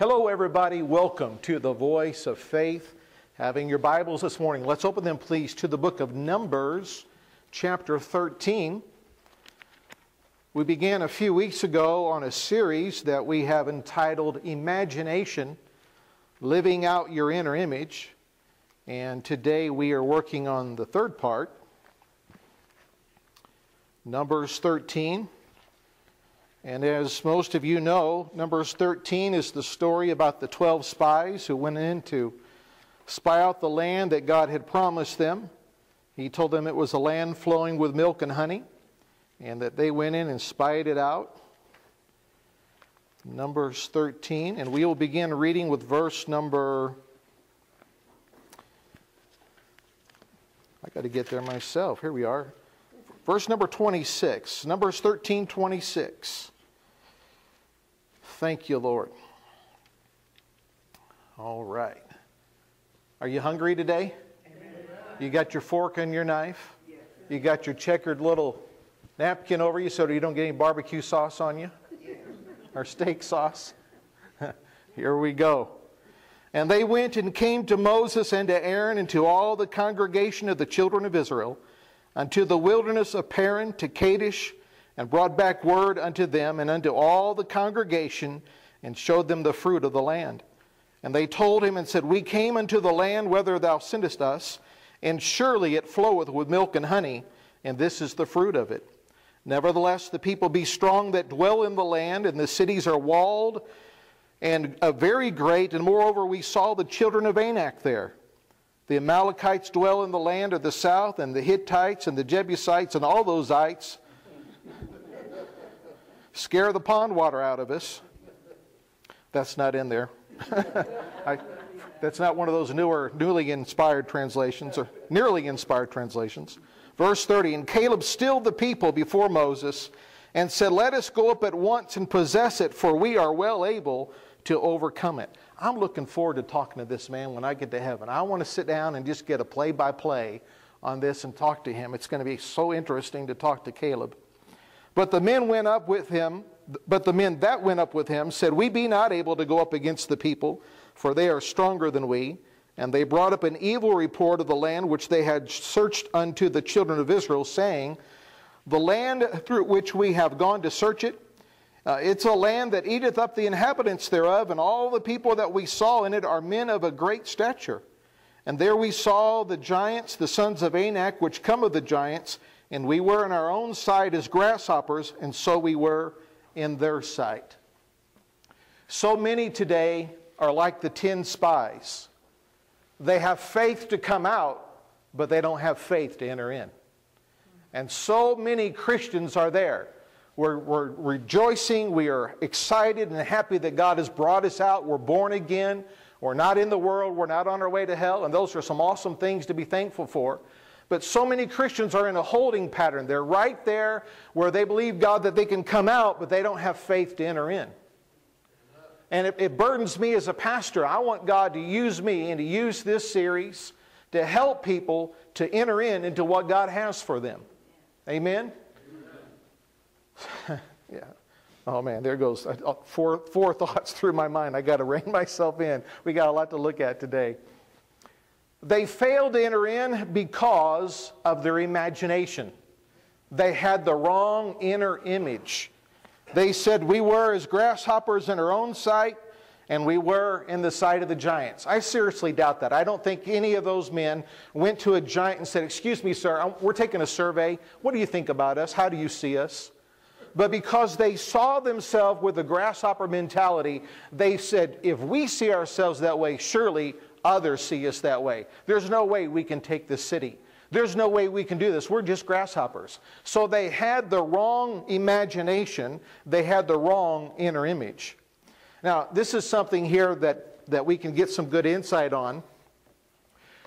Hello, everybody. Welcome to the Voice of Faith. Having your Bibles this morning, let's open them, please, to the book of Numbers, chapter 13. We began a few weeks ago on a series that we have entitled Imagination Living Out Your Inner Image. And today we are working on the third part, Numbers 13. And as most of you know, Numbers 13 is the story about the 12 spies who went in to spy out the land that God had promised them. He told them it was a land flowing with milk and honey, and that they went in and spied it out. Numbers 13, and we will begin reading with verse number. I got to get there myself. Here we are. Verse number 26, Numbers 13 26. Thank you, Lord. All right. Are you hungry today? Amen. You got your fork and your knife? Yes. You got your checkered little napkin over you so you don't get any barbecue sauce on you? Yes. Or steak sauce? Here we go. And they went and came to Moses and to Aaron and to all the congregation of the children of Israel unto the wilderness of Paran to Kadesh, and brought back word unto them and unto all the congregation, and showed them the fruit of the land. And they told him and said, We came unto the land whither thou sendest us, and surely it floweth with milk and honey, and this is the fruit of it. Nevertheless, the people be strong that dwell in the land, and the cities are walled and very great. And moreover, we saw the children of Anak there. The Amalekites dwell in the land of the south, and the Hittites and the Jebusites and all those ites scare the pond water out of us. That's not in there. I, that's not one of those newer, newly inspired translations or nearly inspired translations. Verse 30 And Caleb stilled the people before Moses and said, Let us go up at once and possess it, for we are well able to overcome it. I'm looking forward to talking to this man when I get to heaven. I want to sit down and just get a play by play on this and talk to him. It's going to be so interesting to talk to Caleb. But the men went up with him, but the men that went up with him said, We be not able to go up against the people, for they are stronger than we. And they brought up an evil report of the land which they had searched unto the children of Israel, saying, The land through which we have gone to search it, uh, it's a land that eateth up the inhabitants thereof, and all the people that we saw in it are men of a great stature. And there we saw the giants, the sons of Anak, which come of the giants, and we were in our own sight as grasshoppers, and so we were in their sight. So many today are like the ten spies. They have faith to come out, but they don't have faith to enter in. And so many Christians are there we're, we're rejoicing. We are excited and happy that God has brought us out. We're born again. We're not in the world. We're not on our way to hell. And those are some awesome things to be thankful for. But so many Christians are in a holding pattern. They're right there where they believe God that they can come out, but they don't have faith to enter in. And it, it, burdens me as a pastor. I want God to use me and to use this series to help people to enter in into what God has for them. Amen? yeah. Oh man, there goes uh, four, four thoughts through my mind. I got to rein myself in. We got a lot to look at today. They failed to enter in because of their imagination. They had the wrong inner image. They said, We were as grasshoppers in our own sight, and we were in the sight of the giants. I seriously doubt that. I don't think any of those men went to a giant and said, Excuse me, sir, we're taking a survey. What do you think about us? How do you see us? but because they saw themselves with a grasshopper mentality, they said, if we see ourselves that way, surely others see us that way. There's no way we can take this city. There's no way we can do this. We're just grasshoppers. So they had the wrong imagination, they had the wrong inner image. Now, this is something here that, that we can get some good insight on.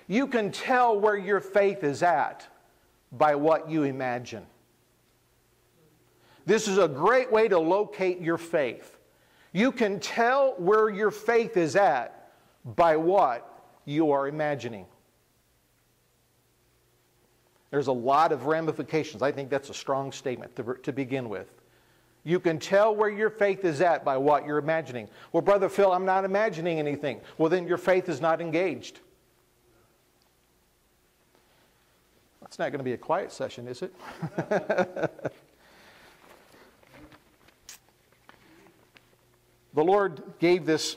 You can tell where your faith is at by what you imagine. This is a great way to locate your faith. You can tell where your faith is at by what you are imagining. There's a lot of ramifications. I think that's a strong statement to, to begin with. You can tell where your faith is at by what you're imagining. Well, Brother Phil, I'm not imagining anything. Well, then your faith is not engaged. It's not going to be a quiet session, is it? the Lord gave this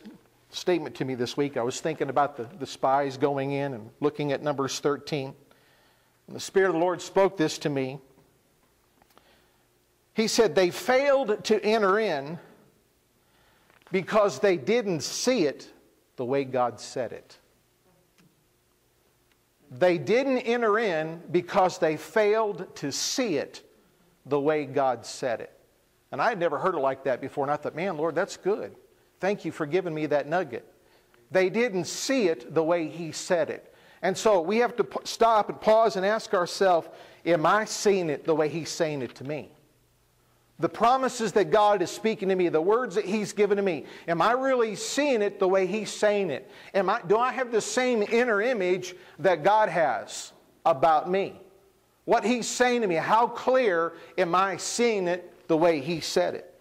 statement to me this week. I was thinking about the, the spies going in and looking at Numbers 13. And the Spirit of the Lord spoke this to me. He said, They failed to enter in because they didn't see it the way God said it. They didn't enter in because they failed to see it the way God said it. And I had never heard it like that before, and I thought, man, Lord, that's good. Thank you for giving me that nugget. They didn't see it the way He said it. And so we have to stop and pause and ask ourselves, am I seeing it the way He's saying it to me? The promises that God is speaking to me, the words that He's given to me, am I really seeing it the way He's saying it? Am I, do I have the same inner image that God has about me? What He's saying to me, how clear am I seeing it the way He said it?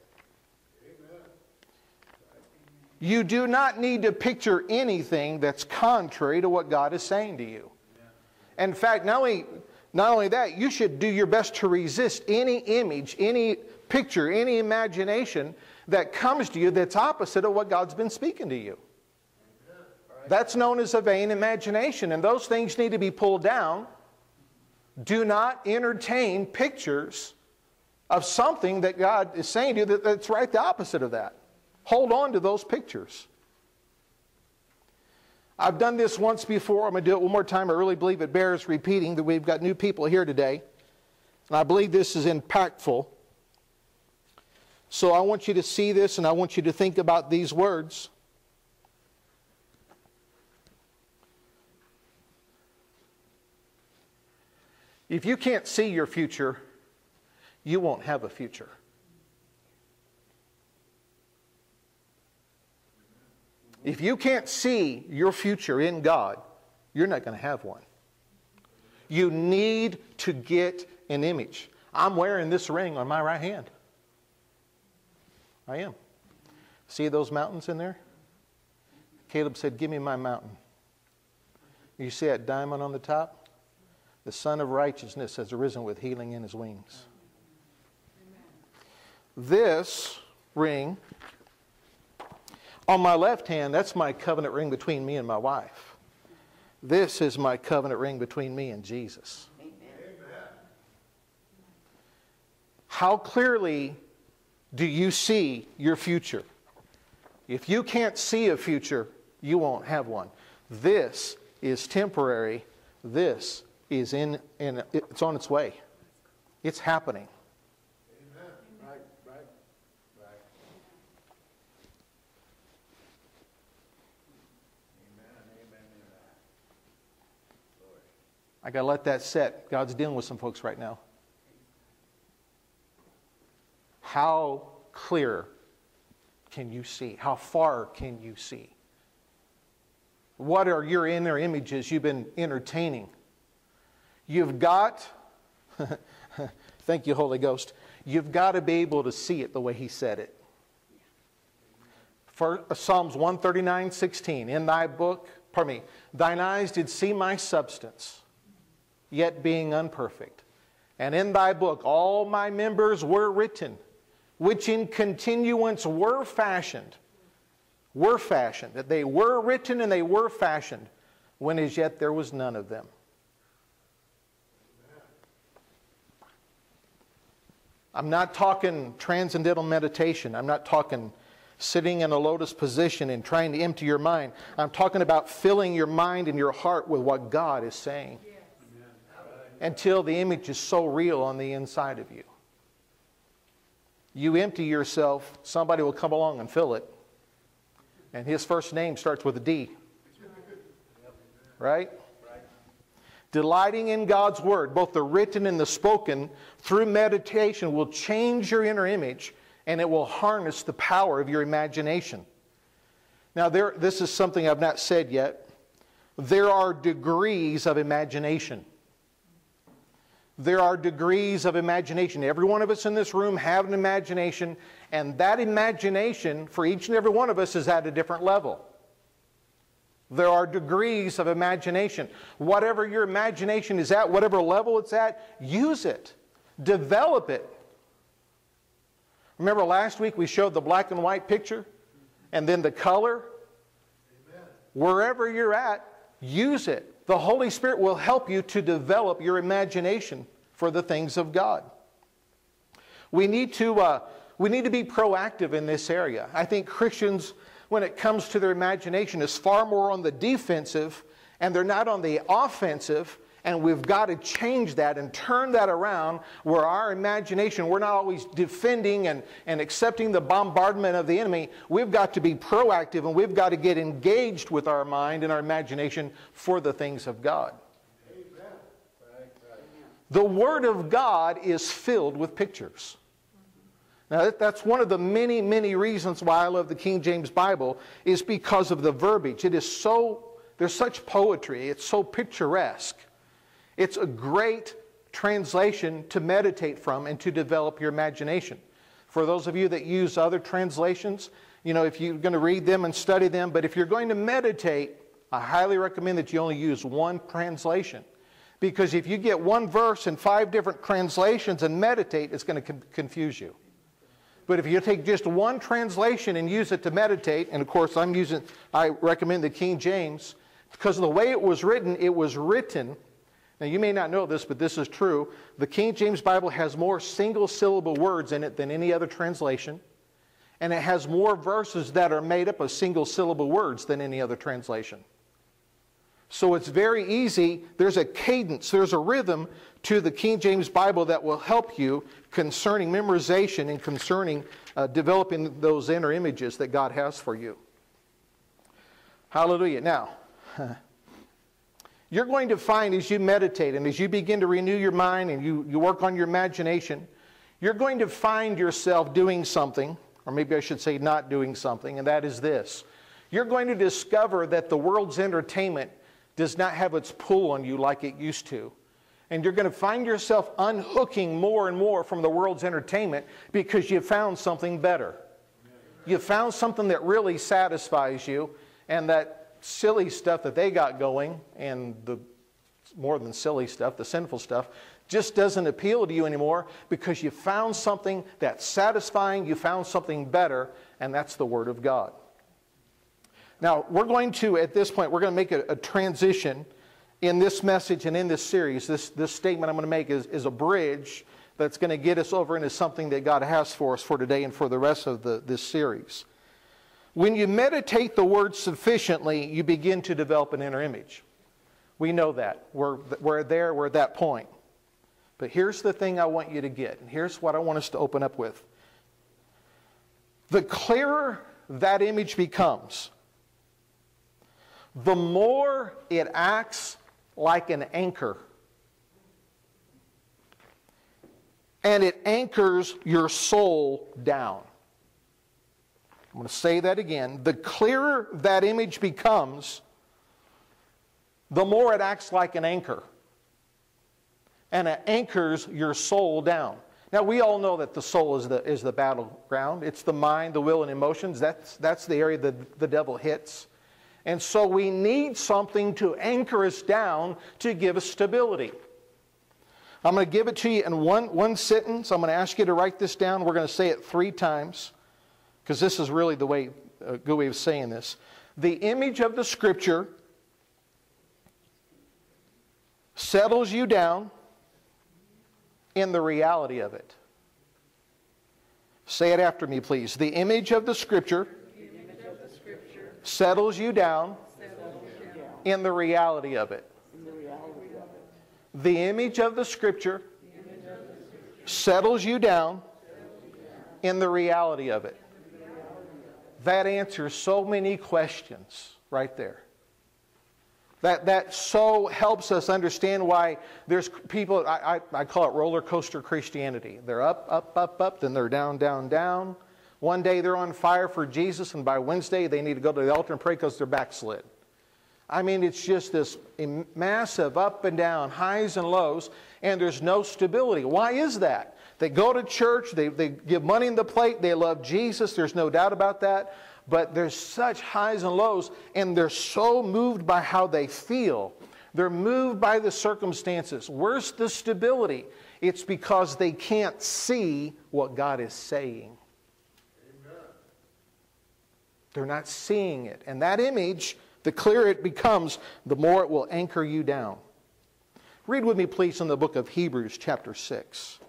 You do not need to picture anything that's contrary to what God is saying to you. In fact, not only, not only that, you should do your best to resist any image, any picture, any imagination that comes to you that's opposite of what God's been speaking to you. That's known as a vain imagination, and those things need to be pulled down. Do not entertain pictures of something that God is saying to you that, that's right the opposite of that. Hold on to those pictures. I've done this once before. I'm going to do it one more time. I really believe it bears repeating that we've got new people here today. And I believe this is impactful. So I want you to see this and I want you to think about these words. If you can't see your future, you won't have a future. If you can't see your future in God, you're not going to have one. You need to get an image. I'm wearing this ring on my right hand. I am. See those mountains in there? Caleb said, Give me my mountain. You see that diamond on the top? The Sun of Righteousness has arisen with healing in his wings. This ring on my left hand, that's my covenant ring between me and my wife. This is my covenant ring between me and Jesus. Amen. How clearly do you see your future? If you can't see a future, you won't have one. This is temporary. This is in, in it's on its way. It's happening. I got to let that set. God's dealing with some folks right now. How clear can you see? How far can you see? What are your inner images you've been entertaining? You've got, thank you, Holy Ghost, you've got to be able to see it the way He said it. For uh, Psalms 139 16, in thy book, pardon me, thine eyes did see my substance yet being unperfect. And in thy book all my members were written, which in continuance were fashioned, were fashioned, that they were written and they were fashioned, when as yet there was none of them. I'm not talking transcendental meditation. I'm not talking sitting in a lotus position and trying to empty your mind. I'm talking about filling your mind and your heart with what God is saying until the image is so real on the inside of you. You empty yourself, somebody will come along and fill it. And his first name starts with a D. Right? Delighting in God's word, both the written and the spoken, through meditation will change your inner image and it will harness the power of your imagination. Now, there, this is something I've not said yet. There are degrees of imagination. There are degrees of imagination. Every one of us in this room have an imagination, and that imagination for each and every one of us is at a different level. There are degrees of imagination. Whatever your imagination is at, whatever level it's at, use it. Develop it. Remember last week we showed the black and white picture and then the color? Amen. Wherever you're at, use it. The Holy Spirit will help you to develop your imagination for the things of God. We need to, uh, we need to be proactive in this area. I think Christians, when it comes to their imagination, is far more on the defensive and they're not on the offensive and we've got to change that and turn that around where our imagination, we're not always defending and, and accepting the bombardment of the enemy. We've got to be proactive and we've got to get engaged with our mind and our imagination for the things of God. The Word of God is filled with pictures. Now, that's one of the many, many reasons why I love the King James Bible, is because of the verbiage. It is so, there's such poetry, it's so picturesque. It's a great translation to meditate from and to develop your imagination. For those of you that use other translations, you know, if you're going to read them and study them, but if you're going to meditate, I highly recommend that you only use one translation. Because if you get one verse in five different translations and meditate, it's going to confuse you. But if you take just one translation and use it to meditate, and of course I'm using, I recommend the King James, because of the way it was written, it was written now, you may not know this, but this is true. The King James Bible has more single syllable words in it than any other translation, and it has more verses that are made up of single syllable words than any other translation. So it's very easy. There's a cadence, there's a rhythm to the King James Bible that will help you concerning memorization and concerning uh, developing those inner images that God has for you. Hallelujah. Now, You're going to find as you meditate and as you begin to renew your mind and you, you work on your imagination, you're going to find yourself doing something, or maybe I should say not doing something, and that is this. You're going to discover that the world's entertainment does not have its pull on you like it used to. And you're going to find yourself unhooking more and more from the world's entertainment because you found something better. You found something that really satisfies you and that silly stuff that they got going and the more than silly stuff, the sinful stuff, just doesn't appeal to you anymore because you found something that's satisfying, you found something better, and that's the Word of God. Now, we're going to, at this point, we're going to make a, a transition in this message and in this series. This, this statement I'm going to make is, is a bridge that's going to get us over into something that God has for us for today and for the rest of the, this series. When you meditate the word sufficiently, you begin to develop an inner image. We know that. We're, we're there, we're at that point. But here's the thing I want you to get, and here's what I want us to open up with. The clearer that image becomes, the more it acts like an anchor. And it anchors your soul down. I'm going to say that again. The clearer that image becomes, the more it acts like an anchor. And it anchors your soul down. Now, we all know that the soul is the, is the battleground. It's the mind, the will, and emotions. That's, that's the area that the devil hits. And so we need something to anchor us down to give us stability. I'm going to give it to you in one, one sentence. I'm going to ask you to write this down. We're going to say it three times because this is really the way, a good way of saying this. The image of the Scripture settles you down in the reality of it. Say it after me, please. The image of the Scripture, of the scripture settles you down, settles you down in the reality of it. The image of the Scripture, settles you down in the reality of it. That answers so many questions right there. That, that so helps us understand why there's people, I, I, I call it roller coaster Christianity. They're up, up, up, up, then they're down, down, down. One day they're on fire for Jesus, and by Wednesday they need to go to the altar and pray because they're backslid. I mean, it's just this massive up and down, highs and lows, and there's no stability. Why is that? They go to church, they, they give money in the plate, they love Jesus, there's no doubt about that, but there's such highs and lows, and they're so moved by how they feel. They're moved by the circumstances. Where's the stability? It's because they can't see what God is saying. Amen. They're not seeing it. And that image, the clearer it becomes, the more it will anchor you down. Read with me, please, in the book of Hebrews, chapter 6.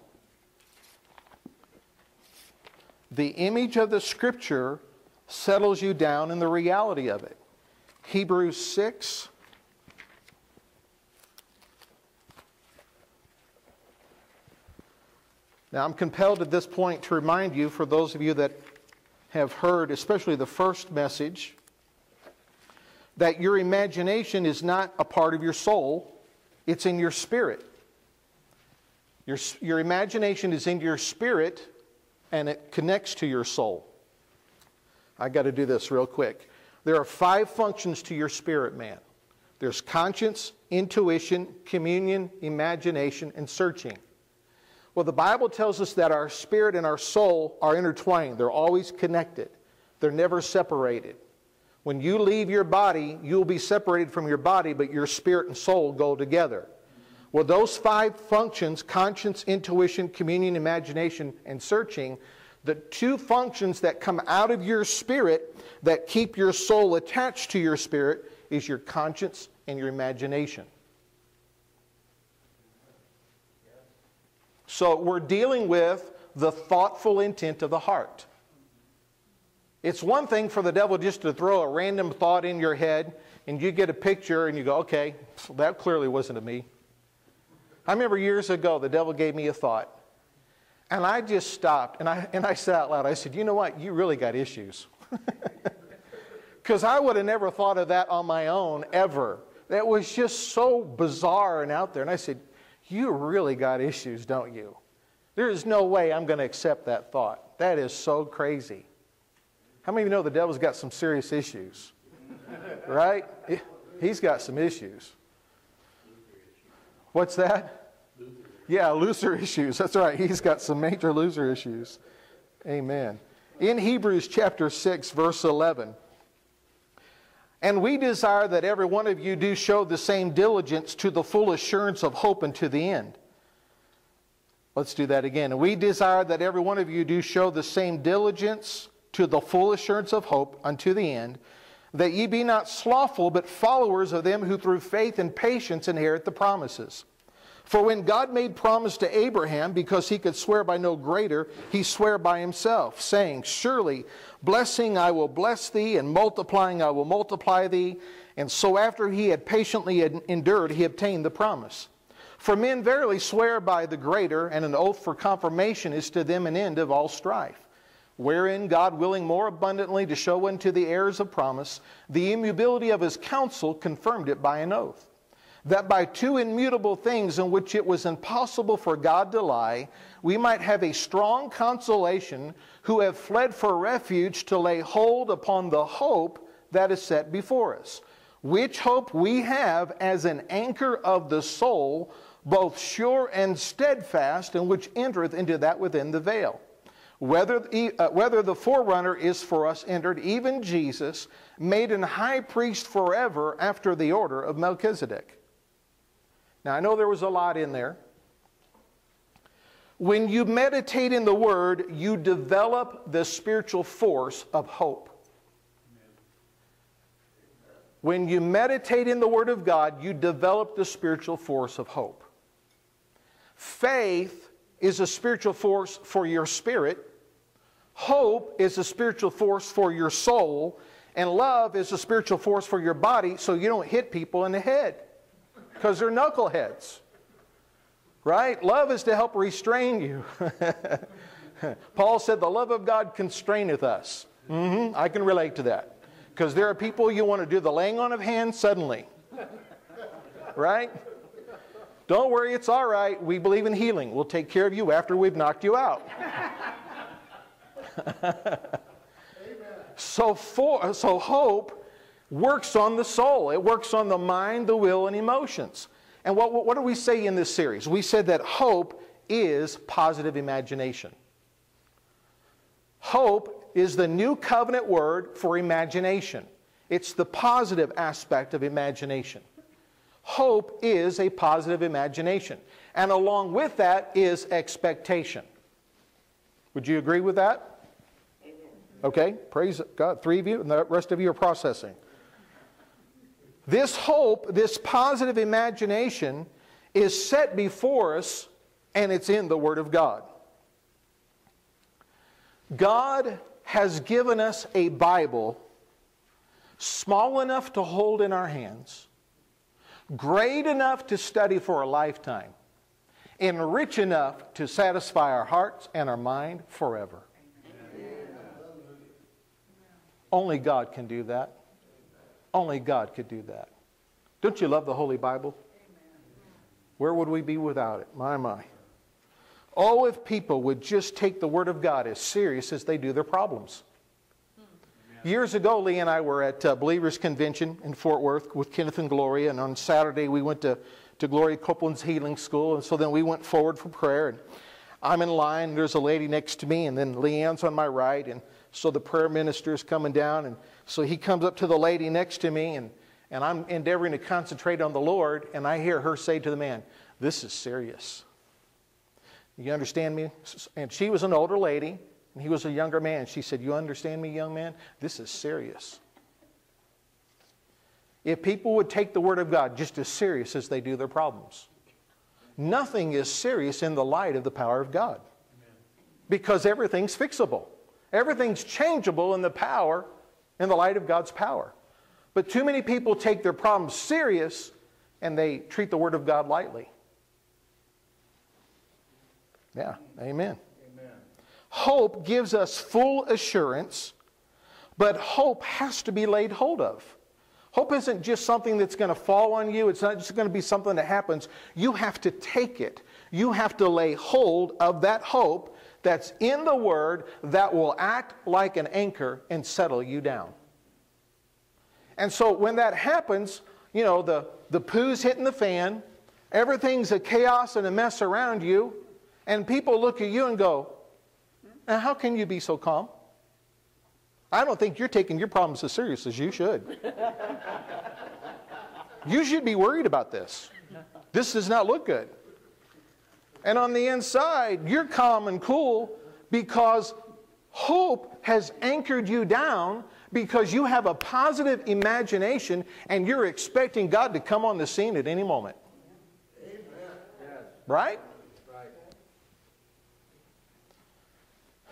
The image of the scripture settles you down in the reality of it. Hebrews 6. Now, I'm compelled at this point to remind you, for those of you that have heard, especially the first message, that your imagination is not a part of your soul, it's in your spirit. Your, your imagination is in your spirit and it connects to your soul. I got to do this real quick. There are five functions to your spirit man there's conscience, intuition, communion, imagination, and searching. Well, the Bible tells us that our spirit and our soul are intertwined, they're always connected, they're never separated. When you leave your body, you'll be separated from your body, but your spirit and soul go together. Well, those five functions conscience, intuition, communion, imagination, and searching the two functions that come out of your spirit that keep your soul attached to your spirit is your conscience and your imagination. So we're dealing with the thoughtful intent of the heart. It's one thing for the devil just to throw a random thought in your head and you get a picture and you go, okay, that clearly wasn't of me. I remember years ago the devil gave me a thought. And I just stopped and I, and I said out loud, I said, you know what? You really got issues. Because I would have never thought of that on my own ever. That was just so bizarre and out there. And I said, You really got issues, don't you? There is no way I'm going to accept that thought. That is so crazy. How many of you know the devil's got some serious issues? right? He's got some issues. What's that? Yeah, loser issues. That's right. He's got some major loser issues. Amen. In Hebrews chapter 6, verse 11, and we desire that every one of you do show the same diligence to the full assurance of hope unto the end. Let's do that again. And we desire that every one of you do show the same diligence to the full assurance of hope unto the end, that ye be not slothful, but followers of them who through faith and patience inherit the promises. For when God made promise to Abraham, because he could swear by no greater, he sware by himself, saying, Surely, blessing I will bless thee, and multiplying I will multiply thee. And so after he had patiently endured, he obtained the promise. For men verily swear by the greater, and an oath for confirmation is to them an end of all strife. Wherein God, willing more abundantly to show unto the heirs of promise the immutability of his counsel, confirmed it by an oath that by two immutable things in which it was impossible for God to lie, we might have a strong consolation who have fled for refuge to lay hold upon the hope that is set before us, which hope we have as an anchor of the soul, both sure and steadfast, and which entereth into that within the veil. Whether, uh, whether the forerunner is for us entered, even Jesus, made an high priest forever after the order of Melchizedek. Now, I know there was a lot in there. When you meditate in the Word, you develop the spiritual force of hope. When you meditate in the Word of God, you develop the spiritual force of hope. Faith is a spiritual force for your spirit, hope is a spiritual force for your soul, and love is a spiritual force for your body so you don't hit people in the head because they're knuckleheads. Right? Love is to help restrain you. Paul said, The love of God constraineth us. Mm-hmm, I can relate to that. Because there are people you want to do the laying on of hands suddenly. Right? Don't worry, it's all right. We believe in healing. We'll take care of you after we've knocked you out. so, for, so hope works on the soul, it works on the mind, the will, and emotions. And what, what do we say in this series? We said that hope is positive imagination. Hope is the new covenant word for imagination. It's the positive aspect of imagination. Hope is a positive imagination. And along with that is expectation. Would you agree with that? Okay, praise God. Three of you, and the rest of you are processing. This hope, this positive imagination, is set before us, and it's in the Word of God. God has given us a Bible small enough to hold in our hands, great enough to study for a lifetime, and rich enough to satisfy our hearts and our mind forever. Only God can do that. Only God could do that. Don't you love the Holy Bible? Where would we be without it? My, my. Oh, if people would just take the Word of God as serious as they do their problems. Years ago, Lee and I were at uh, Believers Convention in Fort Worth with Kenneth and Gloria, and on Saturday we went to, to Gloria Copeland's Healing School, and so then we went forward for prayer. And I'm in line, there's a lady next to me, and then LeAnn's on my right, and so the prayer minister is coming down, and so he comes up to the lady next to me, and, and I'm endeavoring to concentrate on the Lord, and I hear her say to the man, This is serious. You understand me? And she was an older lady, and he was a younger man. She said, You understand me, young man? This is serious. If people would take the Word of God just as serious as they do their problems, nothing is serious in the light of the power of God. Because everything's fixable, everything's changeable in the power, in the light of God's power. But too many people take their problems serious and they treat the Word of God lightly. Yeah, amen. Hope gives us full assurance, but hope has to be laid hold of. Hope isn't just something that's going to fall on you, it's not just going to be something that happens. You have to take it. You have to lay hold of that hope that's in the Word that will act like an anchor and settle you down. And so when that happens, you know, the, the poo's hitting the fan, everything's a chaos and a mess around you, and people look at you and go, now, how can you be so calm? I don't think you're taking your problems as serious as you should. you should be worried about this. This does not look good. And on the inside, you're calm and cool because hope has anchored you down because you have a positive imagination and you're expecting God to come on the scene at any moment. Amen. Right?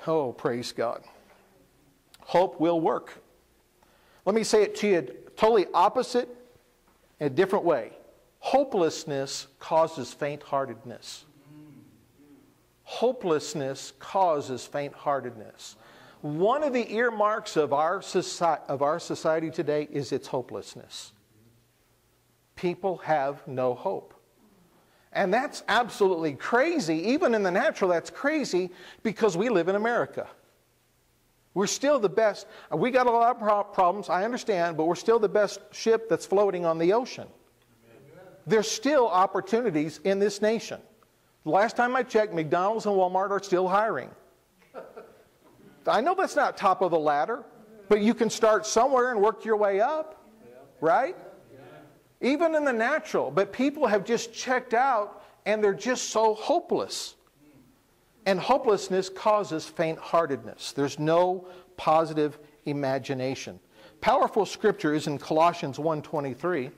Oh, praise God. Hope will work. Let me say it to you totally opposite in a different way. Hopelessness causes faint heartedness. Hopelessness causes faint heartedness. One of the earmarks of our, society, of our society today is its hopelessness. People have no hope. And that's absolutely crazy. Even in the natural, that's crazy because we live in America. We're still the best. We got a lot of pro- problems, I understand, but we're still the best ship that's floating on the ocean. There's still opportunities in this nation. Last time I checked, McDonald's and Walmart are still hiring. I know that's not top of the ladder, but you can start somewhere and work your way up, right? even in the natural. But people have just checked out and they're just so hopeless. And hopelessness causes faint heartedness. There's no positive imagination. Powerful scripture is in Colossians 1:23.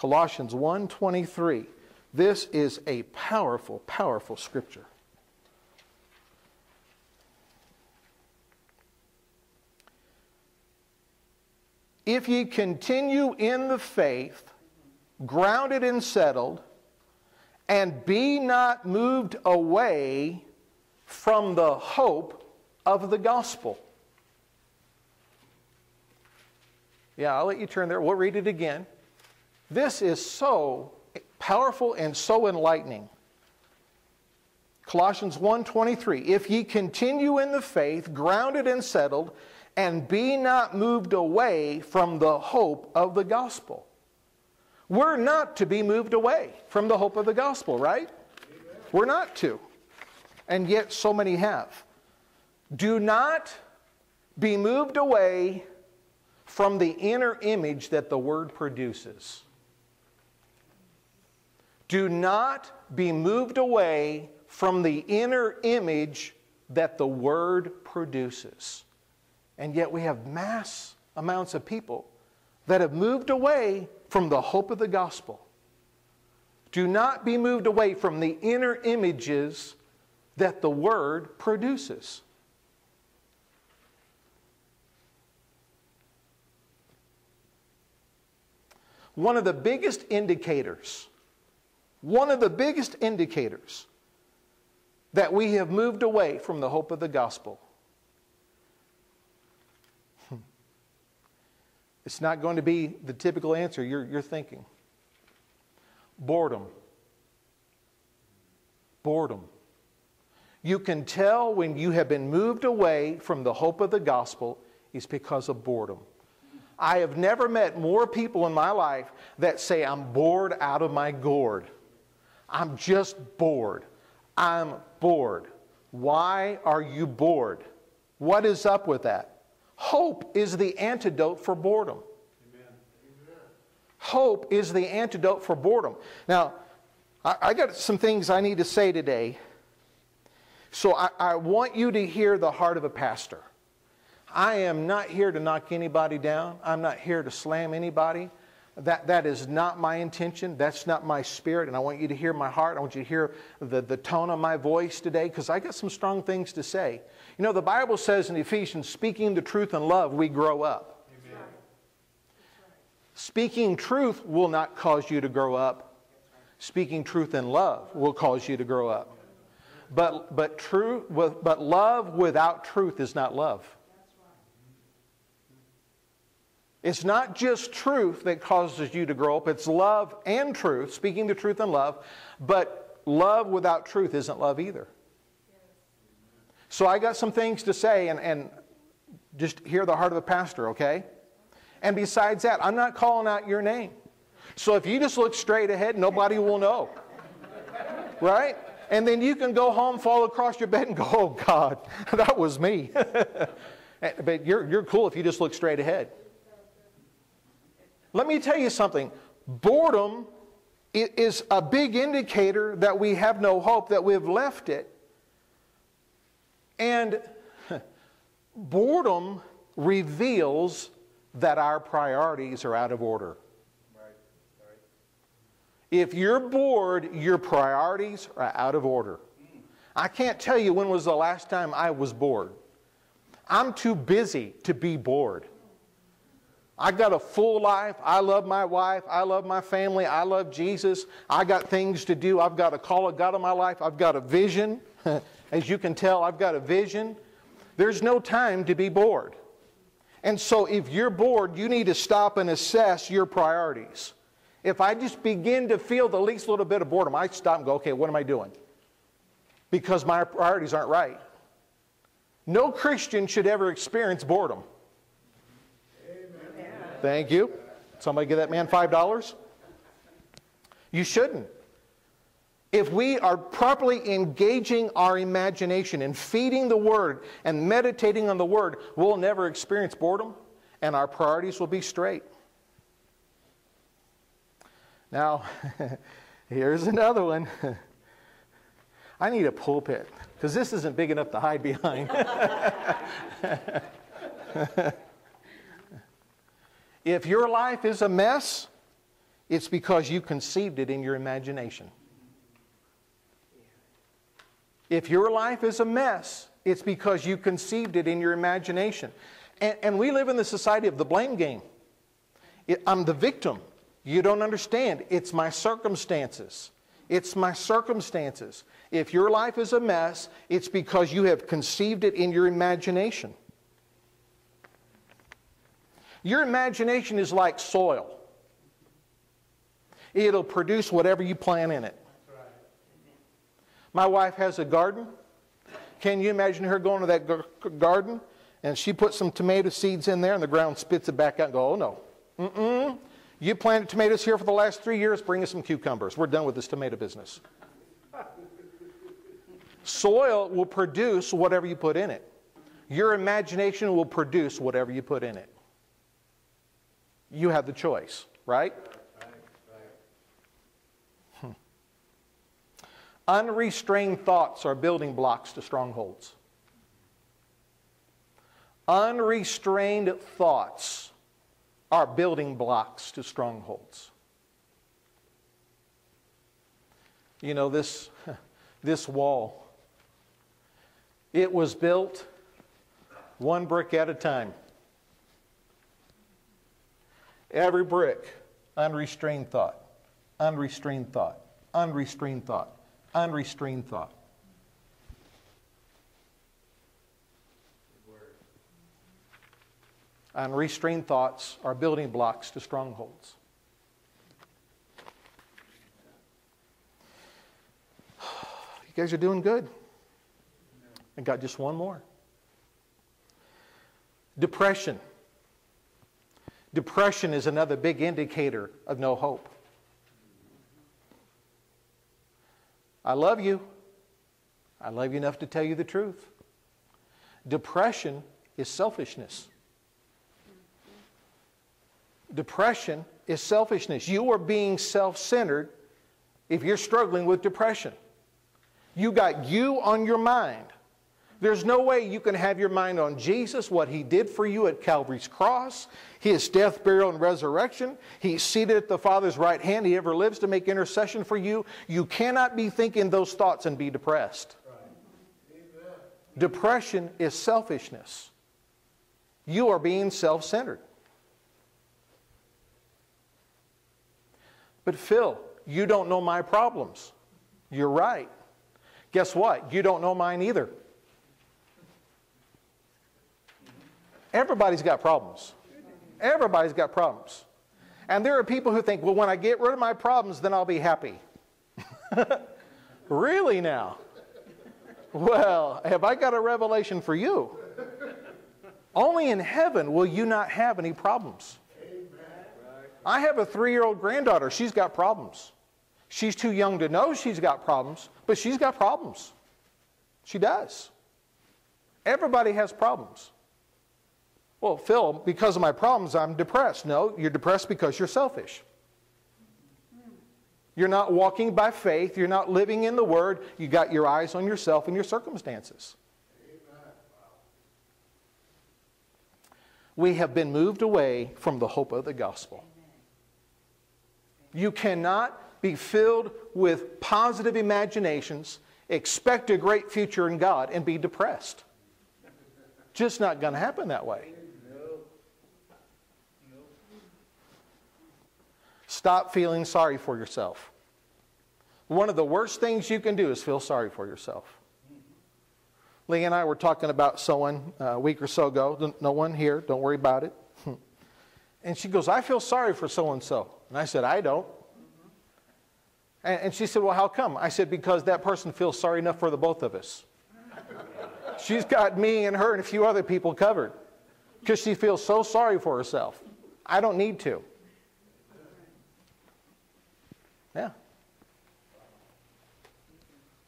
Colossians 1:23. This is a powerful, powerful scripture. If ye continue in the faith, grounded and settled, and be not moved away from the hope of the gospel. Yeah, I'll let you turn there. We'll read it again. This is so powerful and so enlightening. Colossians 1:23, if ye continue in the faith, grounded and settled, and be not moved away from the hope of the gospel. We're not to be moved away from the hope of the gospel, right? We're not to. And yet so many have. Do not be moved away from the inner image that the word produces. Do not be moved away from the inner image that the Word produces. And yet we have mass amounts of people that have moved away from the hope of the gospel. Do not be moved away from the inner images that the Word produces. One of the biggest indicators, one of the biggest indicators that we have moved away from the hope of the gospel. Hmm. It's not going to be the typical answer you're, you're thinking. Boredom. Boredom. You can tell when you have been moved away from the hope of the gospel is because of boredom. I have never met more people in my life that say, I'm bored out of my gourd. I'm just bored. I'm bored. Why are you bored? What is up with that? Hope is the antidote for boredom. Amen. Hope is the antidote for boredom. Now, I, I, got some things I need to say today. So I, I want you to hear the heart of a pastor. I am not here to knock anybody down. I'm not here to slam anybody. That, that is not my intention. That's not my spirit. And I want you to hear my heart. I want you to hear the, the tone of my voice today because I got some strong things to say. You know, the Bible says in Ephesians, speaking the truth in love, we grow up. Amen. Speaking truth will not cause you to grow up. Speaking truth in love will cause you to grow up. But, but, true, but love without truth is not love. It's not just truth that causes you to grow up, it's love and truth, speaking the truth in love, but love without truth isn't love either. So I got some things to say and, and just hear the heart of the pastor, okay? And besides that, I'm not calling out your name. So if you just look straight ahead, nobody will know. Right? And then you can go home, fall across your bed, and go, oh God, that was me. but you're, you're cool if you just look straight ahead. Let me tell you something. Boredom is a big indicator that we have no hope, that we've left it. And boredom reveals that our priorities are out of order. If you're bored, your priorities are out of order. I can't tell you when was the last time I was bored. I'm too busy to be bored. I got a full life. I love my wife. I love my family. I love Jesus. I got things to do. I've got a call of God in my life. I've got a vision. As you can tell, I've got a vision. There's no time to be bored. And so, if you're bored, you need to stop and assess your priorities. If I just begin to feel the least little bit of boredom, I stop and go, okay, what am I doing? Because my priorities aren't right. No Christian should ever experience boredom. Thank you. Somebody give that man $5? You shouldn't. If we are properly engaging our imagination and feeding the Word and meditating on the Word, we'll never experience boredom and our priorities will be straight. Now, here's another one. I need a pulpit because this isn't big enough to hide behind. If your life is a mess, it's because you conceived it in your imagination. If your life is a mess, it's because you conceived it in your imagination. And, and we live in the society of the blame game. It, I'm the victim. You don't understand. It's my circumstances. It's my circumstances. If your life is a mess, it's because you have conceived it in your imagination. Your imagination is like soil. It'll produce whatever you plant in it. My wife has a garden. Can you imagine her going to that garden and she puts some tomato seeds in there and the ground spits it back out and go, oh no. Mm-mm. You planted tomatoes here for the last three years, bring us some cucumbers. We're done with this tomato business. Soil will produce whatever you put in it. Your imagination will produce whatever you put in it. You have the choice, right? Hmm. Unrestrained thoughts are building blocks to strongholds. Unrestrained thoughts are building blocks to strongholds. You know, this, this wall, it was built one brick at a time. Every brick, unrestrained thought, unrestrained thought, unrestrained thought, unrestrained thought. Unrestrained thoughts are building blocks to strongholds. You guys are doing good. I got just one more. Depression. Depression is another big indicator of no hope. I love you. I love you enough to tell you the truth. Depression is selfishness. Depression is selfishness. You are being self centered if you're struggling with depression. You got you on your mind. There's no way you can have your mind on Jesus, what he did for you at Calvary's cross, his death, burial, and resurrection. He's seated at the Father's right hand. He ever lives to make intercession for you. You cannot be thinking those thoughts and be depressed. Right. Depression is selfishness. You are being self centered. But Phil, you don't know my problems. You're right. Guess what? You don't know mine either. Everybody's got problems. Everybody's got problems. And there are people who think, well, when I get rid of my problems, then I'll be happy. really now? Well, have I got a revelation for you? Only in heaven will you not have any problems. I have a three year old granddaughter. She's got problems. She's too young to know she's got problems, but she's got problems. She does. Everybody has problems. Well, Phil, because of my problems, I'm depressed. No, you're depressed because you're selfish. You're not walking by faith. You're not living in the Word. You got your eyes on yourself and your circumstances. We have been moved away from the hope of the gospel. You cannot be filled with positive imaginations, expect a great future in God, and be depressed. Just not going to happen that way. Stop feeling sorry for yourself. One of the worst things you can do is feel sorry for yourself. Lee and I were talking about someone uh, a week or so ago. No one here, don't worry about it. And she goes, I feel sorry for so and so. And I said, I don't. And she said, Well, how come? I said, Because that person feels sorry enough for the both of us. She's got me and her and a few other people covered because she feels so sorry for herself. I don't need to.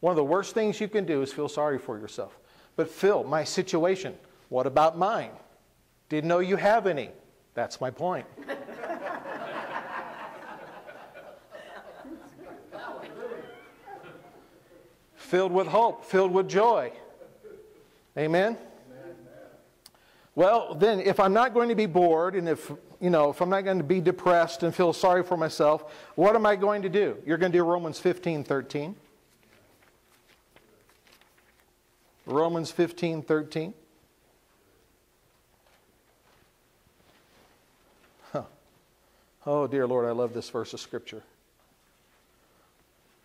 One of the worst things you can do is feel sorry for yourself. But Phil, my situation, what about mine? Didn't know you have any. That's my point. filled with hope, filled with joy. Amen? Well, then, if I'm not going to be bored and if, you know, if I'm not going to be depressed and feel sorry for myself, what am I going to do? You're going to do Romans 15 13. Romans 15 13. Oh, dear Lord, I love this verse of Scripture.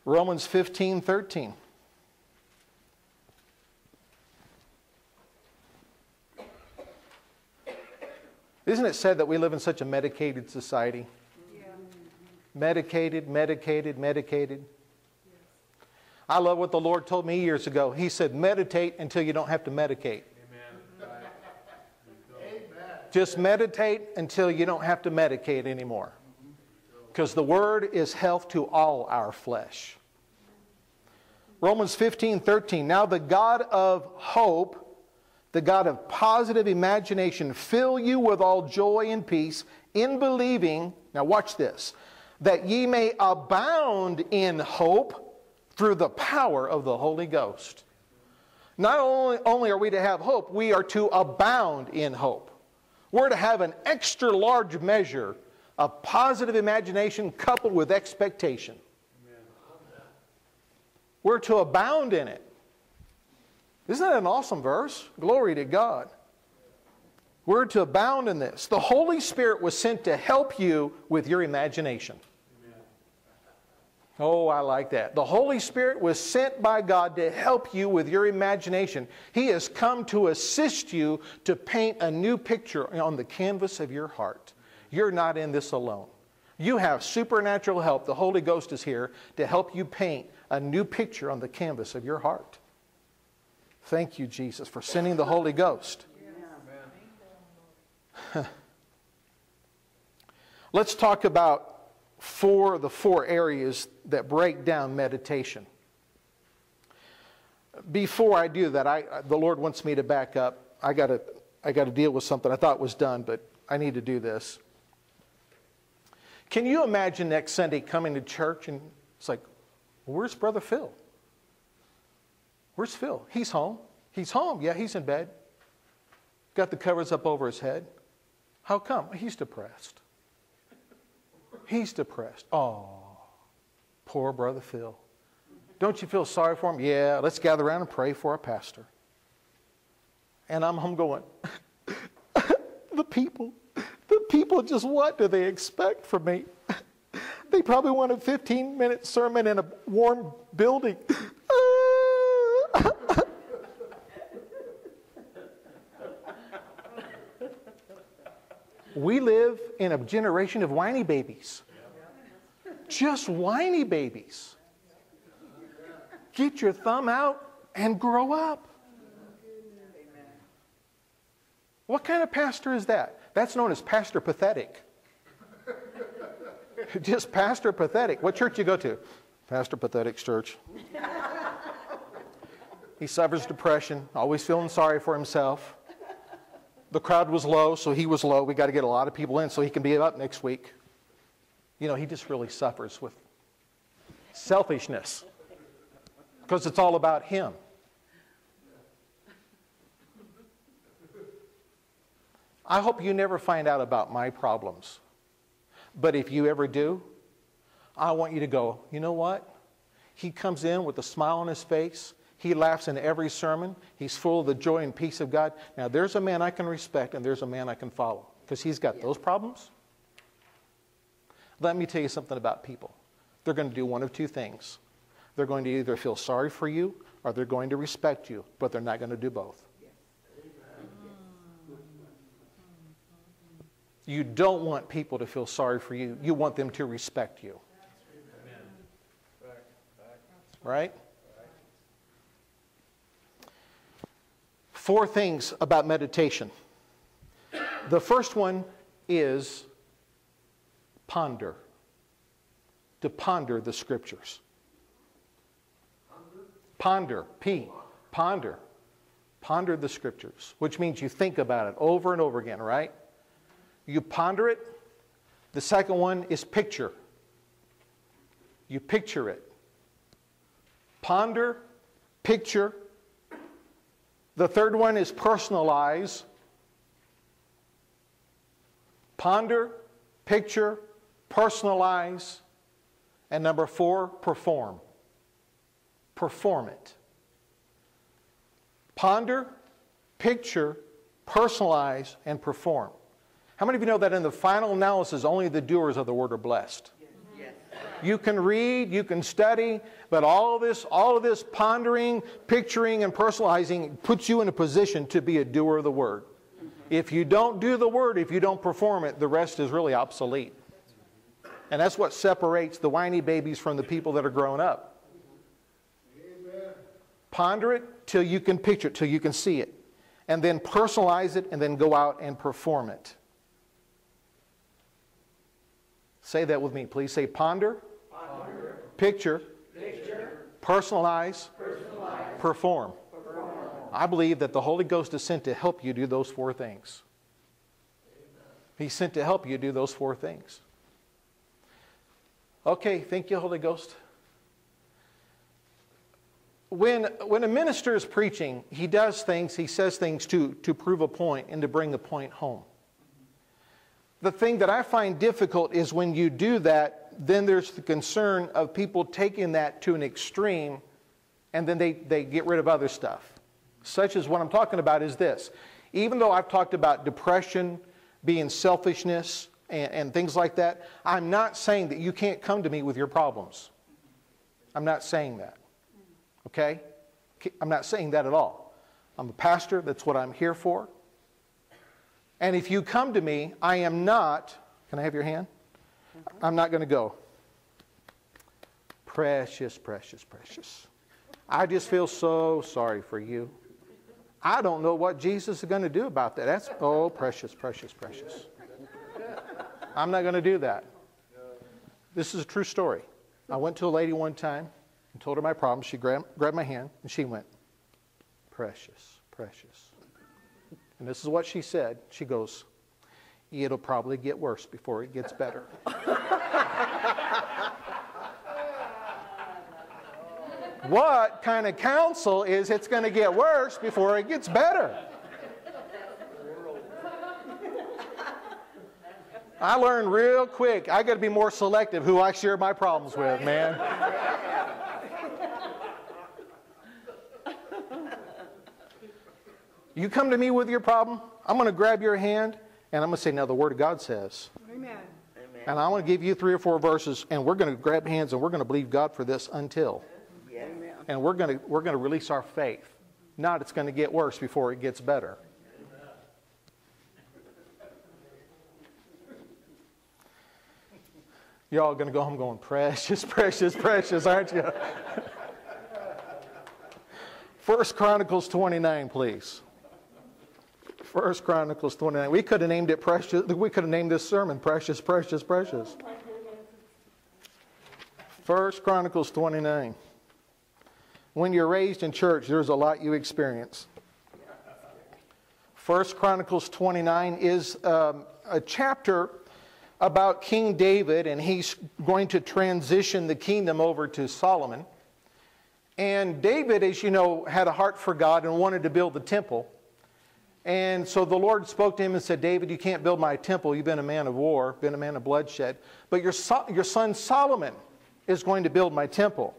Romans 15 13. Isn't it said that we live in such a medicated society? Yeah. Medicated, medicated, medicated. I love what the Lord told me years ago. He said, meditate until you don't have to medicate. Amen. Just meditate until you don't have to medicate anymore. Because the Word is health to all our flesh. Romans 15, 13. Now the God of hope, the God of positive imagination, fill you with all joy and peace in believing. Now watch this. That ye may abound in hope through the power of the Holy Ghost. Not only, only are we to have hope, we are to abound in hope. We're to have an extra large measure of positive imagination coupled with expectation. We're to abound in it. Isn't that an awesome verse? Glory to God. We're to abound in this. The Holy Spirit was sent to help you with your imagination. Oh, I like that. The Holy Spirit was sent by God to help you with your imagination. He has come to assist you to paint a new picture on the canvas of your heart. You're not in this alone. You have supernatural help. The Holy Ghost is here to help you paint a new picture on the canvas of your heart. Thank you, Jesus, for sending the Holy Ghost. Let's talk about four the four areas that break down meditation. Before I do that, I, the Lord wants me to back up. I got to I got to deal with something I thought was done, but I need to do this. Can you imagine next Sunday coming to church and it's like, Where's Brother Phil? Where's Phil? He's home. He's home. Yeah, he's in bed. Got the covers up over his head. How come? He's depressed. He's depressed. Oh, poor Brother Phil. Don't you feel sorry for him? Yeah, let's gather around and pray for our pastor. And I'm home going, the people, the people just what do they expect from me? They probably want a 15 minute sermon in a warm building. we live in a generation of whiny babies. Just whiny babies. Get your thumb out and grow up. What kind of pastor is that? That's known as pastor pathetic. Just Pastor Pathetic. What church you go to? Pastor Pathetic's church. he suffers depression, always feeling sorry for himself. The crowd was low, so he was low. We got to get a lot of people in so he can be up next week. You know, he just really suffers with selfishness because it's all about him. I hope you never find out about my problems. But if you ever do, I want you to go, you know what? He comes in with a smile on his face. He laughs in every sermon. He's full of the joy and peace of God. Now, there's a man I can respect and there's a man I can follow because he's got those problems. Let me tell you something about people. They're going to do one of two things. They're going to either feel sorry for you or they're going to respect you, but they're not going to do both. You don't want people to feel sorry for you. You want them to respect you. Right? Four things about meditation. The first one is ponder. To ponder the scriptures. Ponder, P, ponder. Ponder the scriptures, which means you think about it over and over again, right? You ponder it. The second one is picture. You picture it. Ponder, picture. The third one is personalize. Ponder, picture, personalize. And number four, perform. Perform it. Ponder, picture, personalize, and perform. How many of you know that in the final analysis, only the doers of the word are blessed? Yes. You can read, you can study, but all of this, all of this pondering, picturing, and personalizing puts you in a position to be a doer of the word. Mm-hmm. If you don't do the word, if you don't perform it, the rest is really obsolete. And that's what separates the whiny babies from the people that are grown up. Ponder it till you can picture it, till you can see it. And then personalize it and then go out and perform it. Say that with me, please. Say ponder, ponder. Picture, picture. Personalize, personalize. Perform. perform. I believe that the Holy Ghost is sent to help you do those four things. He's sent to help you do those four things. Okay, thank you, Holy Ghost. When, when a minister is preaching, he does things, he says things to, to prove a point and to bring a point home. The thing that I find difficult is when you do that, then there's the concern of people taking that to an extreme and then they, they get rid of other stuff. Such as what I'm talking about is this. Even though I've talked about depression, being selfishness, and, and things like that. I'm not saying that you can't come to me with your problems. I'm not saying that. Okay? I'm not saying that at all. I'm a pastor, that's what I'm here for. And if you come to me, I am not, can I have your hand? Mm-hmm. I'm not going to go. Precious, precious, precious. I just feel so sorry for you. I don't know what Jesus is going to do about that. That's, oh, precious, precious, precious. I'm not going to do that. This is a true story. I went to a lady one time and told her my problem. She grabbed, grabbed my hand and she went, Precious, precious. And this is what she said. She goes, It'll probably get worse before it gets better. what kind of counsel is it's going to get worse before it gets better? I learned real quick. I got to be more selective who I share my problems with, man. you come to me with your problem, I'm going to grab your hand and I'm going to say, Now the Word of God says. Amen. And I want to give you three or four verses, and we're going to grab hands and we're going to believe God for this until. Amen. And we're going to, we're going to release our faith. Not it's going to get worse before it gets better. You're all going to go home going, precious, precious, precious, aren't you? First Chronicles 29, please. First Chronicles 29. We could have named it precious. We could have named this sermon precious, precious, precious. First Chronicles 29. When you're raised in church, there's a lot you experience. First Chronicles 29 is um, a chapter about King David, and he's going to transition the kingdom over to Solomon. And David, as you know, had a heart for God and wanted to build the temple. And so the Lord spoke to him and said, David, you can't build my temple. You've been a man of war, been a man of bloodshed. But your, your son Solomon is going to build my temple.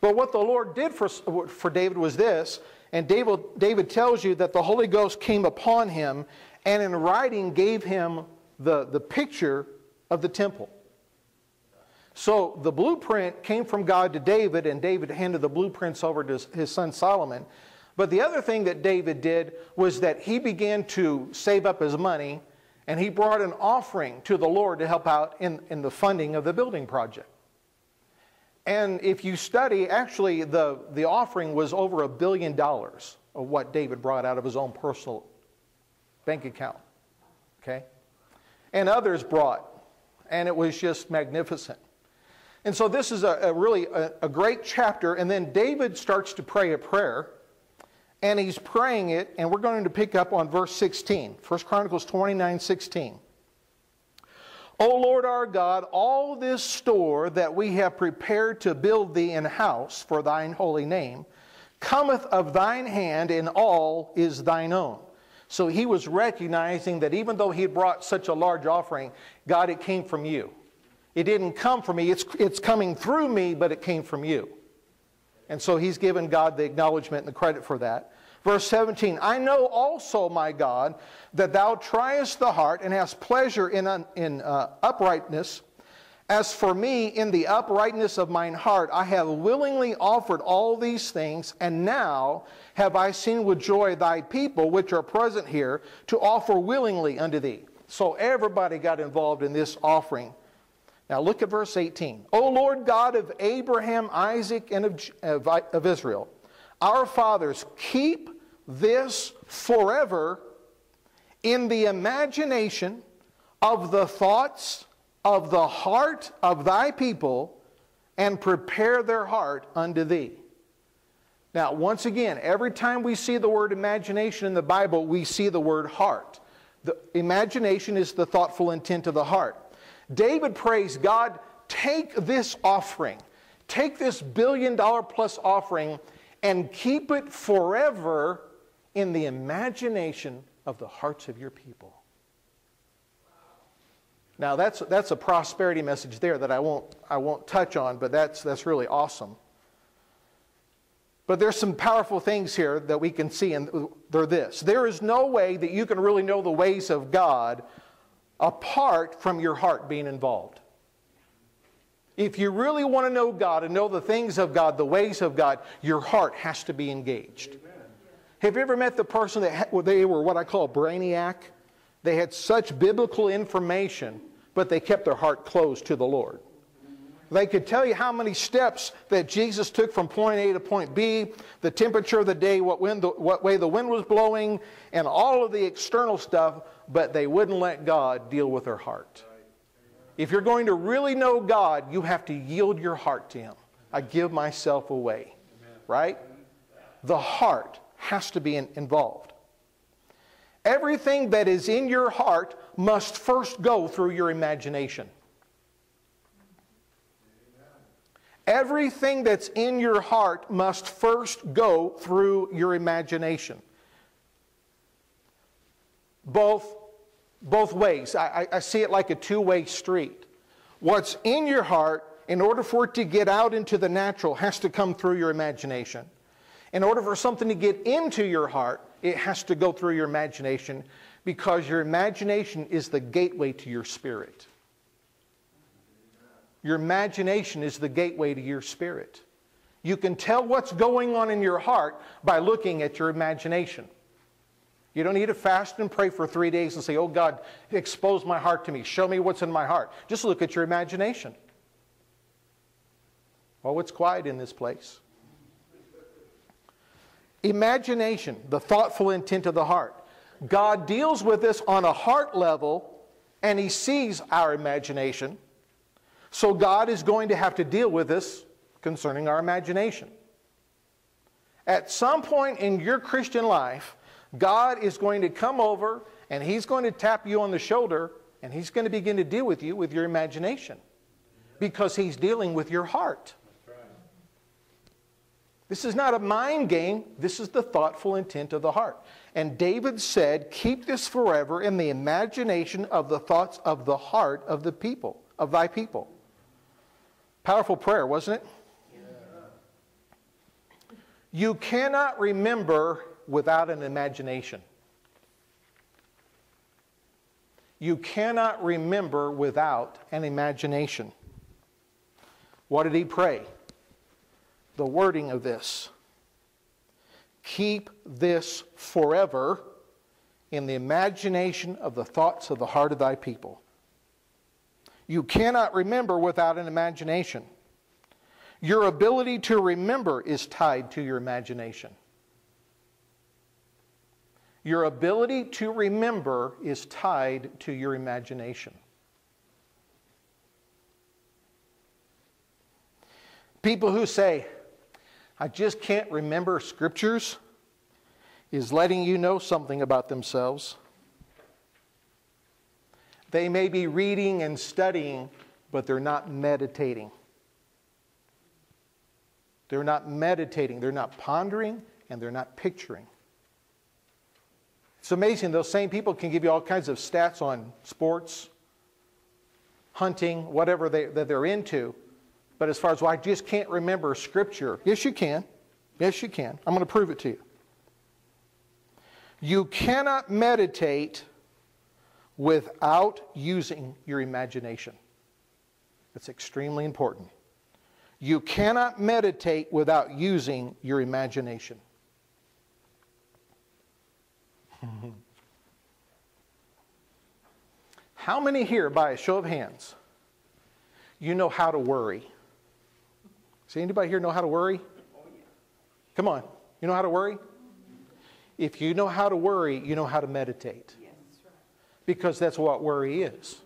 But what the Lord did for, for David was this, and David, David tells you that the Holy Ghost came upon him and in writing gave him the, the picture of the temple. So the blueprint came from God to David, and David handed the blueprints over to his son Solomon. But the other thing that David did was that he began to save up his money and he brought an offering to the Lord to help out in, in the funding of the building project. And if you study, actually, the, the offering was over a billion dollars of what David brought out of his own personal bank account. Okay? And others brought. And it was just magnificent. And so this is a, a really a, a great chapter. And then David starts to pray a prayer. And he's praying it, and we're going to pick up on verse 16. 1 Chronicles 29 16. O Lord our God, all this store that we have prepared to build thee an house for thine holy name cometh of thine hand, and all is thine own. So he was recognizing that even though he had brought such a large offering, God, it came from you. It didn't come from me, it's, it's coming through me, but it came from you. And so he's given God the acknowledgement and the credit for that. Verse 17 I know also, my God, that thou triest the heart and hast pleasure in, in uh, uprightness as for me, in the uprightness of mine heart, I have willingly offered all these things, and now have I seen with joy thy people which are present here to offer willingly unto thee. So everybody got involved in this offering. Now look at verse 18. O Lord God of Abraham, Isaac, and of, of, of Israel, our fathers, keep this forever in the imagination of the thoughts of the heart of thy people and prepare their heart unto thee. Now, once again, every time we see the word imagination in the Bible, we see the word heart. The imagination is the thoughtful intent of the heart. David prays, God, take this offering, take this billion dollar plus offering, and keep it forever in the imagination of the hearts of your people. Now, that's, that's a prosperity message there that I won't, I won't touch on, but that's, that's really awesome. But there's some powerful things here that we can see, and they're this. There is no way that you can really know the ways of God apart from your heart being involved. If you really want to know God and know the things of God, the ways of God, your heart has to be engaged. Amen. Have you ever met the person that they were what I call a brainiac? They had such biblical information, but they kept their heart closed to the Lord. They could tell you how many steps that Jesus took from point A to point B, the temperature of the day, what, wind, what way the wind was blowing, and all of the external stuff, but they wouldn't let God deal with their heart. If you're going to really know God, you have to yield your heart to Him. I give myself away, right? The heart has to be involved. Everything that is in your heart must first go through your imagination. Everything that's in your heart must first go through your imagination. Both, both ways. I, I see it like a two way street. What's in your heart, in order for it to get out into the natural, has to come through your imagination. In order for something to get into your heart, it has to go through your imagination because your imagination is the gateway to your spirit. Your imagination is the gateway to your spirit. You can tell what's going on in your heart by looking at your imagination. You don't need to fast and pray for three days and say, Oh God, expose my heart to me. Show me what's in my heart. Just look at your imagination. Oh, it's quiet in this place. Imagination, the thoughtful intent of the heart. God deals with this on a heart level, and He sees our imagination. So God is going to have to deal with this concerning our imagination. At some point in your Christian life, God is going to come over and He's going to tap you on the shoulder and He's going to begin to deal with you with your imagination because He's dealing with your heart. This is not a mind game, this is the thoughtful intent of the heart. And David said, Keep this forever in the imagination of the thoughts of the heart of the people, of thy people. Powerful prayer, wasn't it? You cannot remember without an imagination. You cannot remember without an imagination. What did he pray? The wording of this Keep this forever in the imagination of the thoughts of the heart of thy people. You cannot remember without an imagination. Your ability to remember is tied to your imagination. Your ability to remember is tied to your imagination. People who say, I just can't remember scriptures, is letting you know something about themselves. They may be reading and studying, but they're not meditating. They're not meditating, they're not pondering, and they're not picturing. It's amazing, those same people can give you all kinds of stats on sports, hunting, whatever they, that they're into. But as far as, well, I just can't remember scripture. Yes, you can. Yes, you can. I'm going to prove it to you. You cannot meditate without using your imagination. It's extremely important. You cannot meditate without using your imagination. How many here, by a show of hands, you know how to worry? See anybody here know how to worry? Come on. You know how to worry? If you know how to worry, you know how to meditate. Because that's what worry is.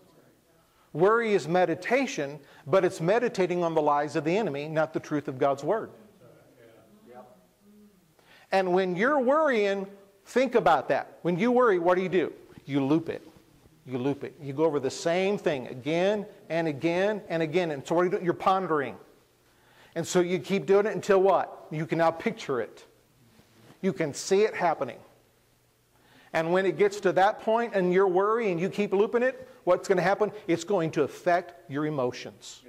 Worry is meditation, but it's meditating on the lies of the enemy, not the truth of God's word. And when you're worrying, think about that. When you worry, what do you do? You loop it. You loop it. You go over the same thing again and again and again. And so what are you? You're pondering. And so you keep doing it until what? You can now picture it. You can see it happening. And when it gets to that point and you're worrying and you keep looping it, what's going to happen? It's going to affect your emotions.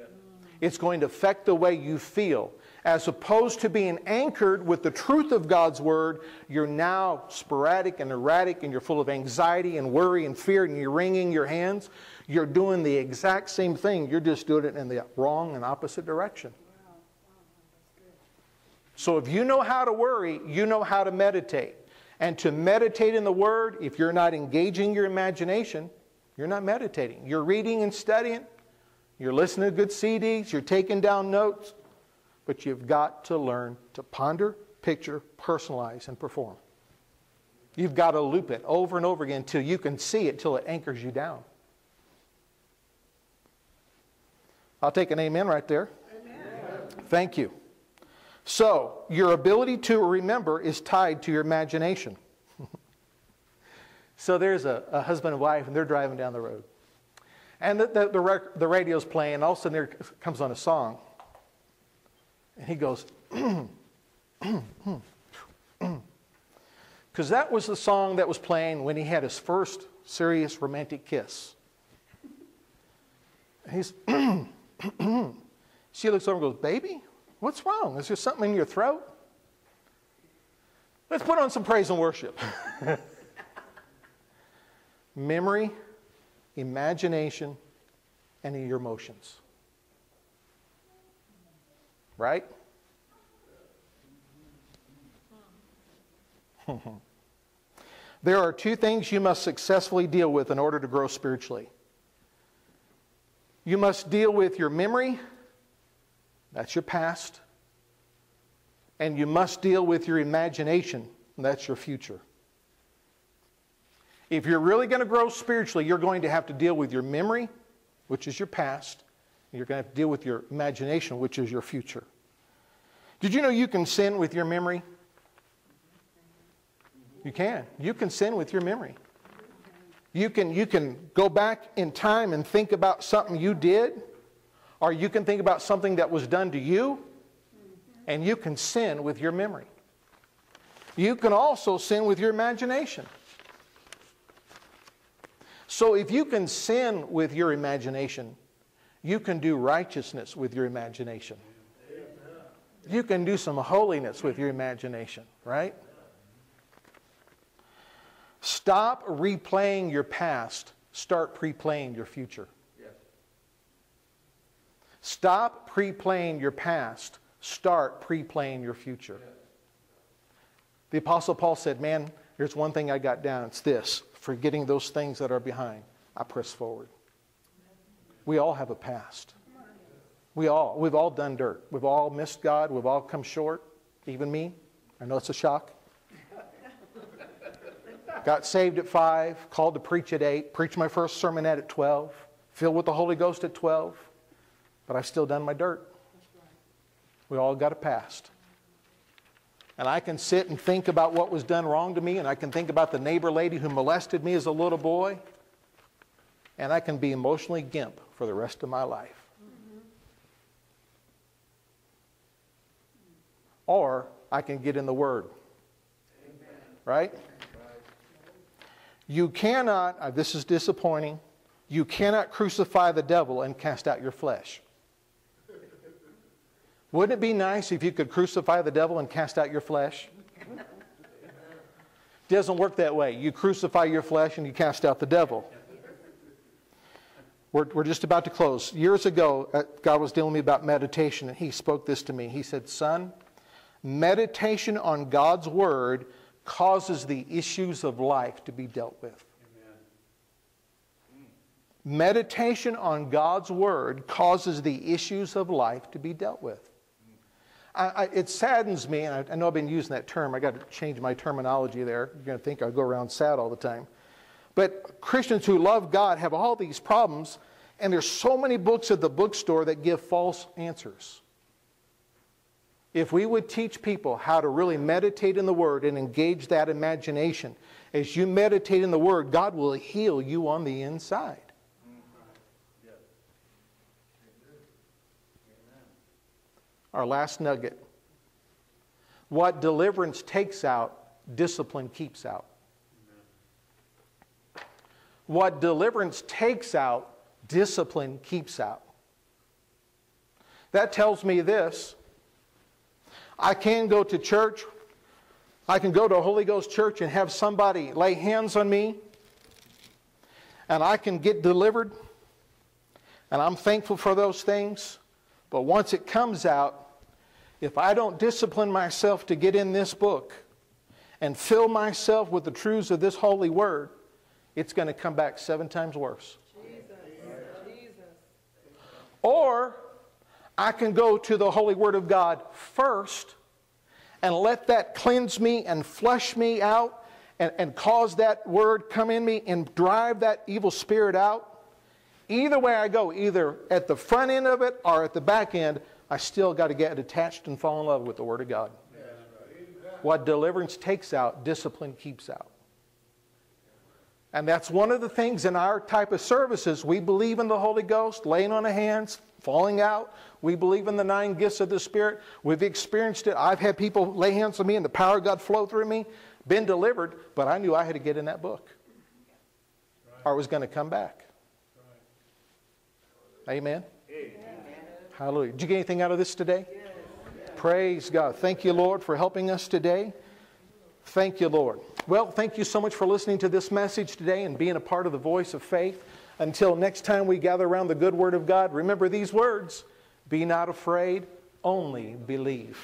It's going to affect the way you feel. As opposed to being anchored with the truth of God's Word, you're now sporadic and erratic and you're full of anxiety and worry and fear and you're wringing your hands. You're doing the exact same thing, you're just doing it in the wrong and opposite direction. So if you know how to worry, you know how to meditate. And to meditate in the Word, if you're not engaging your imagination, you're not meditating. You're reading and studying, you're listening to good CDs, you're taking down notes, but you've got to learn to ponder, picture, personalize, and perform. You've got to loop it over and over again until you can see it, till it anchors you down. I'll take an amen right there. Amen. Thank you. So, your ability to remember is tied to your imagination. so, there's a, a, husband and wife, and they're driving down the road. And the, the, the, rec- the radio's playing, and all of a sudden there comes on a song. And he goes, because that was the song that was playing when he had his first serious romantic kiss. And he's, she looks over and goes, Baby? What's wrong? Is there something in your throat? Let's put on some praise and worship. Memory, imagination, and your emotions. Right? there are two things you must successfully deal with in order to grow spiritually. You must deal with your memory that's your past. And you must deal with your imagination. That's your future. If you're really going to grow spiritually, you're going to have to deal with your memory, which is your past. and You're going to have to deal with your imagination, which is your future. Did you know you can sin with your memory? You can. You can sin with your memory. You can, you can go back in time and think about something you did or you can think about something that was done to you, and you can sin with your memory. You can also sin with your imagination. So if you can sin with your imagination, you can do righteousness with your imagination. You can do some holiness with your imagination, right? Stop replaying your past, start pre playing your future. Stop pre playing your past, start pre playing your future. The Apostle Paul said, Man, here's one thing I got down. It's this forgetting those things that are behind, I press forward. We all have a past. We all, we've all done dirt. We've all missed God. We've all come short, even me. I know it's a shock. Got saved at five, called to preach at eight, preached my first sermon at 12, filled with the Holy Ghost at 12 but I've still done my dirt. We all got a past. And I can sit and think about what was done wrong to me, and I can think about the neighbor lady who molested me as a little boy, and I can be emotionally gimp for the rest of my life. Or I can get in the Word. Right? You cannot, uh, this is disappointing, you cannot crucify the devil and cast out your flesh. Wouldn't it be nice if you could crucify the devil and cast out your flesh? It doesn't work that way. You crucify your flesh and you cast out the devil. We're, we're just about to close. Years ago, uh, God was dealing with me about meditation, and He spoke this to me. He said, Son, meditation on God's Word causes the issues of life to be dealt with. Meditation on God's Word causes the issues of life to be dealt with. I, I, it saddens me, and I, I know I've been using that term. I got to change my terminology there. You're going to think I go around sad all the time. But Christians who love God have all these problems, and there's so many books at the bookstore that give false answers. If we would teach people how to really meditate in the Word and engage that imagination, as you meditate in the Word, God will heal you on the inside. Our last nugget. What deliverance takes out, discipline keeps out. What deliverance takes out, discipline keeps out. That tells me this I can go to church, I can go to a Holy Ghost church and have somebody lay hands on me, and I can get delivered, and I'm thankful for those things. But once it comes out, if I don't discipline myself to get in this book and fill myself with the truths of this holy word, it's going to come back seven times worse. Jesus. Or I can go to the holy word of God first and let that cleanse me and flush me out and, and cause that word come in me and drive that evil spirit out. Either way I go, either at the front end of it or at the back end, I still got to get attached and fall in love with the Word of God. What deliverance takes out, discipline keeps out. And that's one of the things in our type of services. We believe in the Holy Ghost, laying on the hands, falling out. We believe in the nine gifts of the Spirit. We've experienced it. I've had people lay hands on me and the power of God flow through me, been delivered, but I knew I had to get in that book or it was going to come back. Amen. Hallelujah. Did you get anything out of this today? Yes. Praise God. Thank you, Lord, for helping us today. Thank you, Lord. Well, thank you so much for listening to this message today and being a part of the voice of faith. Until next time we gather around the good word of God, remember these words Be not afraid, only believe.